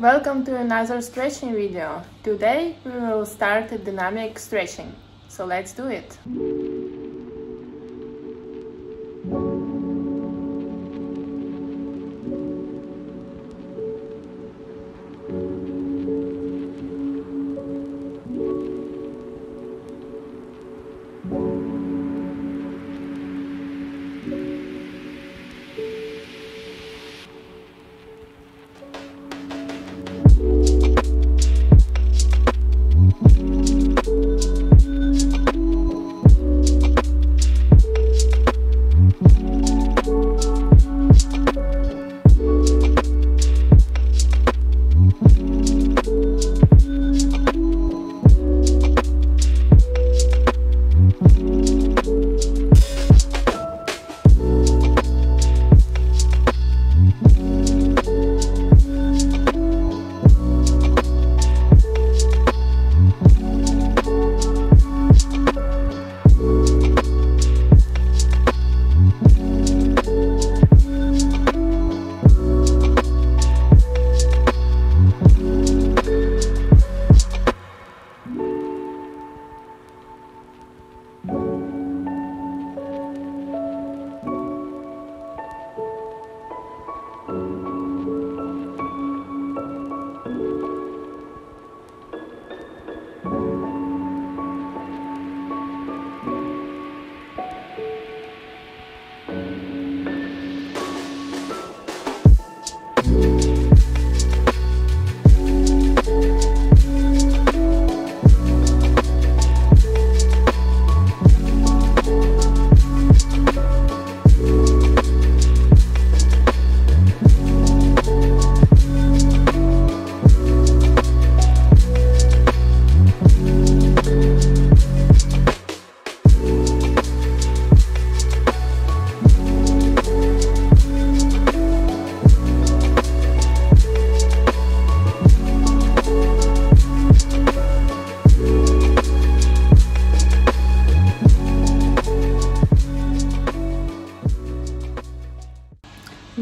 Welcome to another stretching video. Today we will start dynamic stretching. So let's do it.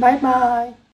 Bye bye.